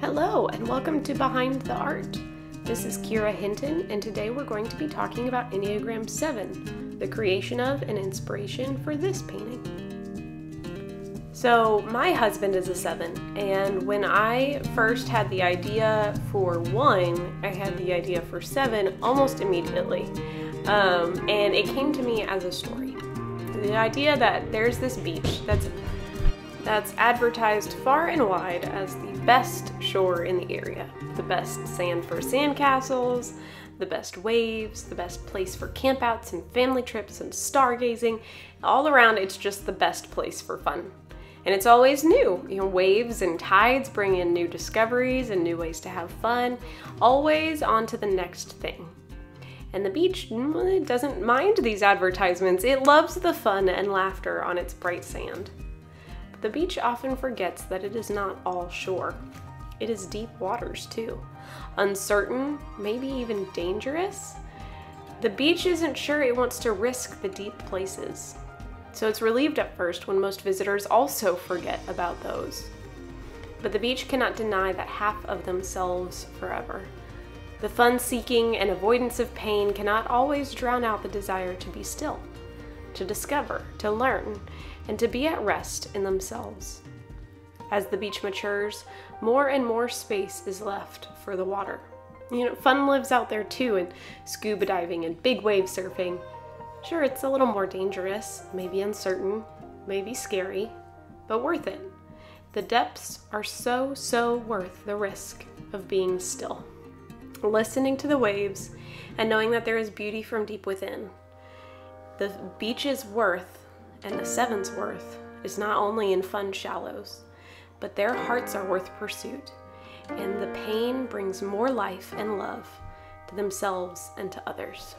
Hello, and welcome to Behind the Art. This is Kyra Hinton, and today we're going to be talking about Enneagram 7, the creation of and inspiration for this painting. So, my husband is a 7, and when I first had the idea for 1, I had the idea for 7 almost immediately. Um, and it came to me as a story. The idea that there's this beach that's that's advertised far and wide as the best shore in the area. The best sand for sandcastles, the best waves, the best place for campouts and family trips and stargazing. All around, it's just the best place for fun. And it's always new. You know, waves and tides bring in new discoveries and new ways to have fun. Always on to the next thing. And the beach mm, doesn't mind these advertisements. It loves the fun and laughter on its bright sand. The beach often forgets that it is not all shore. It is deep waters too. Uncertain, maybe even dangerous. The beach isn't sure it wants to risk the deep places. So it's relieved at first when most visitors also forget about those. But the beach cannot deny that half of themselves forever. The fun seeking and avoidance of pain cannot always drown out the desire to be still, to discover, to learn, and to be at rest in themselves. As the beach matures, more and more space is left for the water. You know, fun lives out there too, and scuba diving and big wave surfing. Sure, it's a little more dangerous, maybe uncertain, maybe scary, but worth it. The depths are so, so worth the risk of being still. Listening to the waves and knowing that there is beauty from deep within. The beach's worth and the seven's worth is not only in fun shallows, but their hearts are worth pursuit, and the pain brings more life and love to themselves and to others.